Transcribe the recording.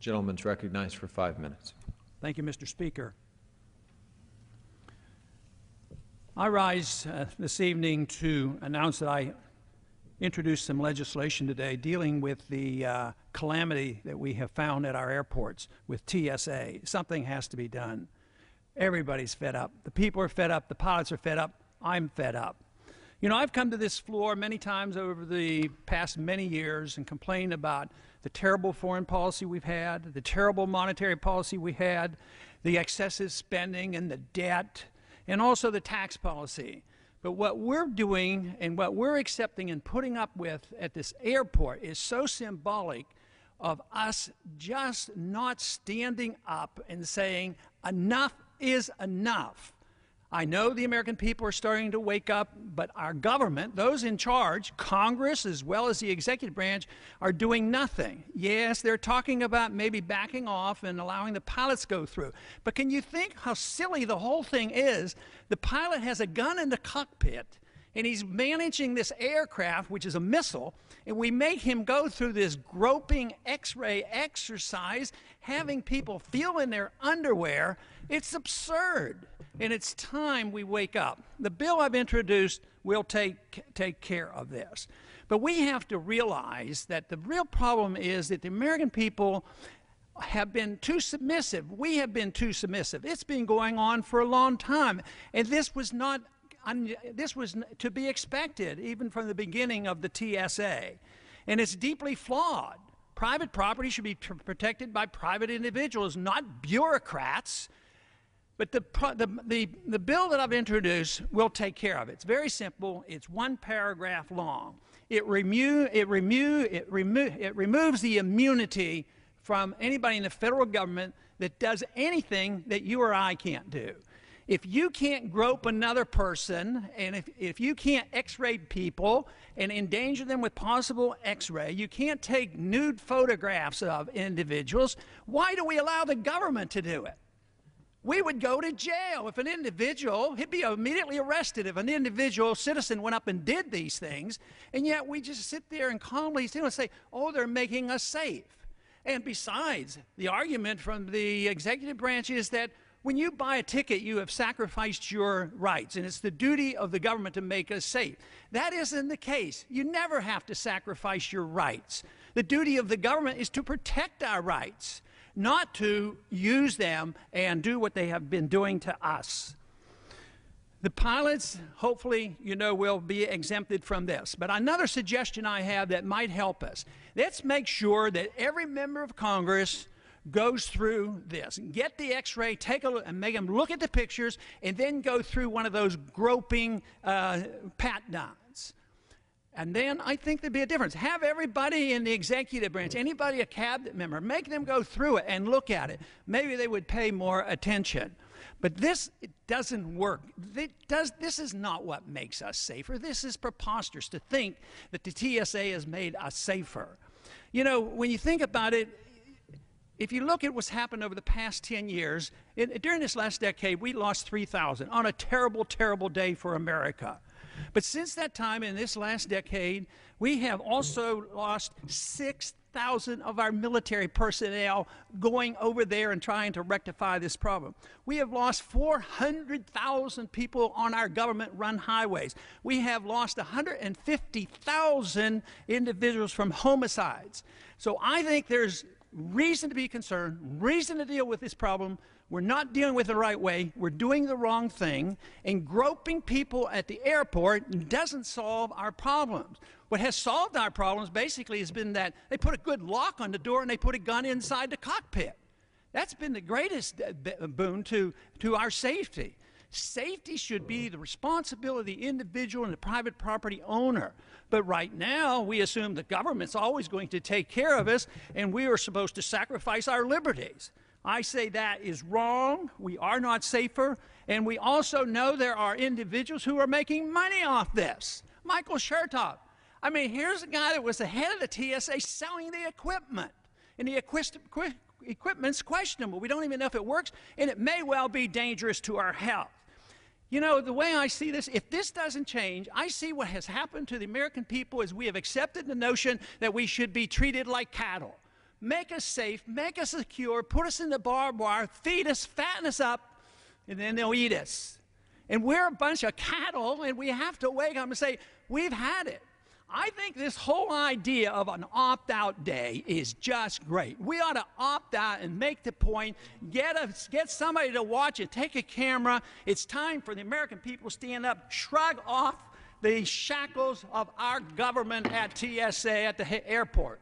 Gentleman's recognized for five minutes. Thank you, Mr. Speaker. I rise uh, this evening to announce that I introduced some legislation today dealing with the uh, calamity that we have found at our airports with TSA. Something has to be done. Everybody's fed up. The people are fed up. The pilots are fed up. I'm fed up. You know, I've come to this floor many times over the past many years and complained about the terrible foreign policy we've had, the terrible monetary policy we had, the excessive spending and the debt, and also the tax policy. But what we're doing and what we're accepting and putting up with at this airport is so symbolic of us just not standing up and saying, enough is enough. I know the American people are starting to wake up, but our government, those in charge, Congress as well as the executive branch, are doing nothing. Yes, they're talking about maybe backing off and allowing the pilots go through. But can you think how silly the whole thing is? The pilot has a gun in the cockpit and he's managing this aircraft, which is a missile, and we make him go through this groping x ray exercise, having people feel in their underwear. It's absurd. And it's time we wake up. The bill I've introduced will take, take care of this. But we have to realize that the real problem is that the American people have been too submissive. We have been too submissive. It's been going on for a long time. And this was not this was to be expected even from the beginning of the TSA. And it's deeply flawed. Private property should be protected by private individuals, not bureaucrats. But the, the, the, the bill that I've introduced will take care of it. It's very simple. It's one paragraph long. It, remo- it, remo- it, remo- it removes the immunity from anybody in the federal government that does anything that you or I can't do. If you can't grope another person, and if, if you can't x ray people and endanger them with possible x ray, you can't take nude photographs of individuals, why do we allow the government to do it? We would go to jail if an individual, he'd be immediately arrested if an individual citizen went up and did these things, and yet we just sit there and calmly you know, say, oh, they're making us safe. And besides, the argument from the executive branch is that when you buy a ticket, you have sacrificed your rights, and it's the duty of the government to make us safe. That isn't the case. You never have to sacrifice your rights. The duty of the government is to protect our rights, not to use them and do what they have been doing to us. The pilots, hopefully, you know, will be exempted from this. But another suggestion I have that might help us let's make sure that every member of Congress goes through this. Get the x ray, take a look, and make them look at the pictures, and then go through one of those groping uh, pat downs. And then I think there'd be a difference. Have everybody in the executive branch, anybody a cabinet member, make them go through it and look at it. Maybe they would pay more attention. But this doesn't work. It does, this is not what makes us safer. This is preposterous to think that the TSA has made us safer. You know, when you think about it, if you look at what's happened over the past 10 years, during this last decade, we lost 3,000 on a terrible, terrible day for America. But since that time, in this last decade, we have also lost 6,000 of our military personnel going over there and trying to rectify this problem. We have lost 400,000 people on our government run highways. We have lost 150,000 individuals from homicides. So I think there's reason to be concerned, reason to deal with this problem. We're not dealing with it the right way. We're doing the wrong thing. And groping people at the airport doesn't solve our problems. What has solved our problems basically has been that they put a good lock on the door and they put a gun inside the cockpit. That's been the greatest uh, boon to, to our safety. Safety should be the responsibility of the individual and the private property owner. But right now, we assume the government's always going to take care of us, and we are supposed to sacrifice our liberties. I say that is wrong. We are not safer. And we also know there are individuals who are making money off this. Michael Chertoff. I mean, here's a guy that was the head of the TSA selling the equipment. And the equipment's questionable. We don't even know if it works, and it may well be dangerous to our health. You know, the way I see this, if this doesn't change, I see what has happened to the American people is we have accepted the notion that we should be treated like cattle. make us safe, make us secure, put us in the barbed wire, feed us, fatten us up, and then they'll eat us. And we're a bunch of cattle, and we have to wake up and say, We've had it. I think this whole idea of an opt out day is just great. We ought to opt out and make the point, get, a, get somebody to watch it, take a camera. It's time for the American people to stand up, shrug off the shackles of our government at TSA at the airport.